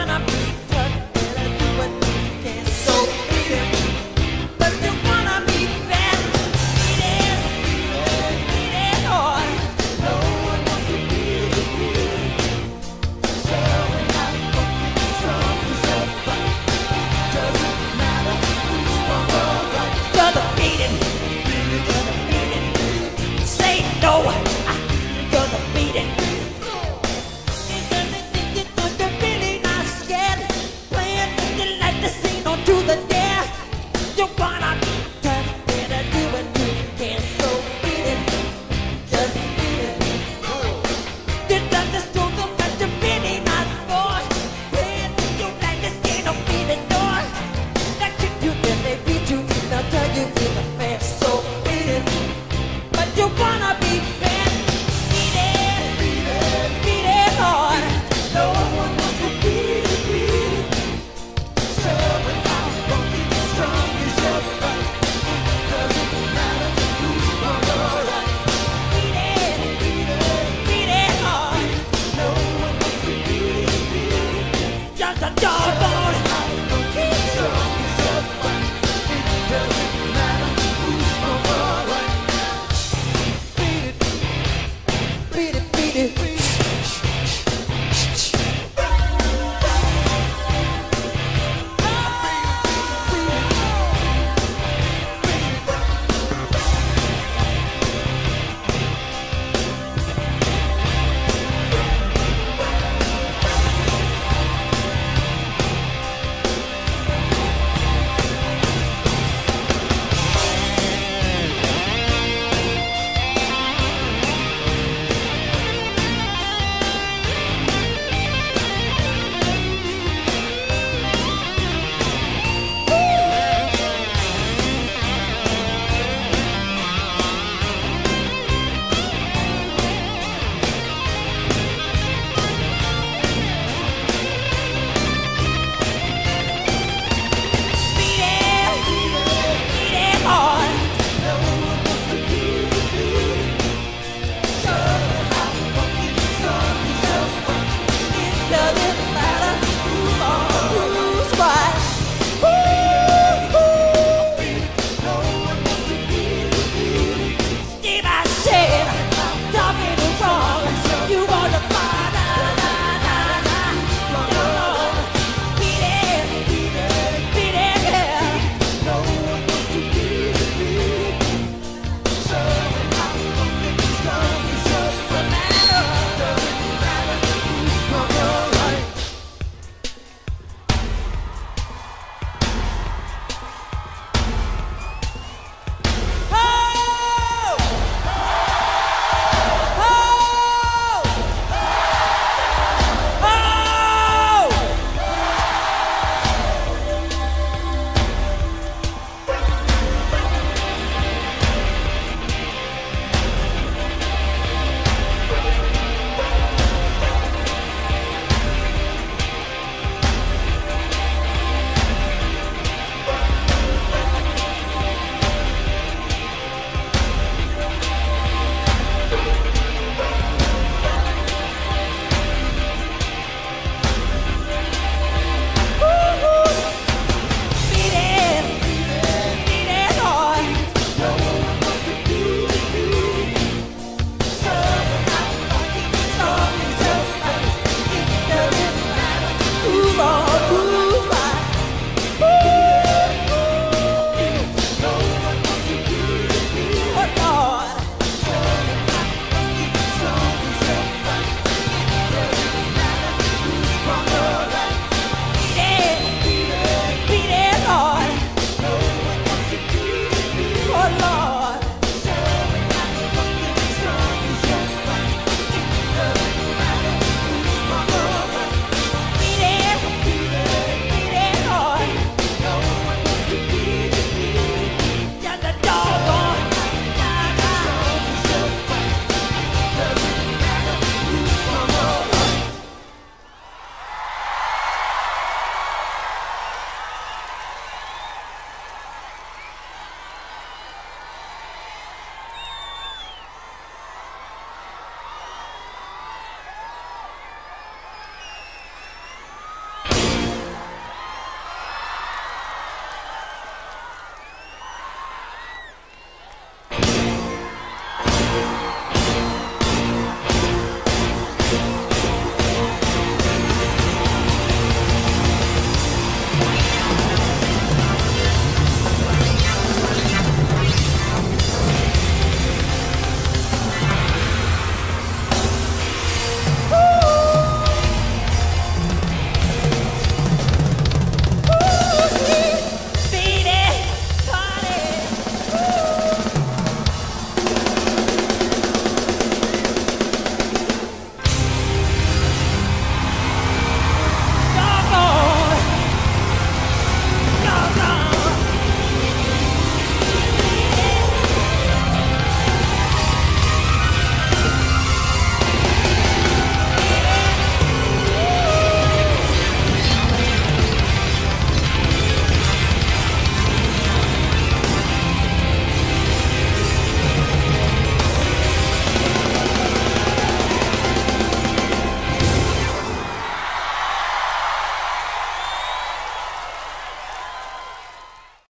wanna be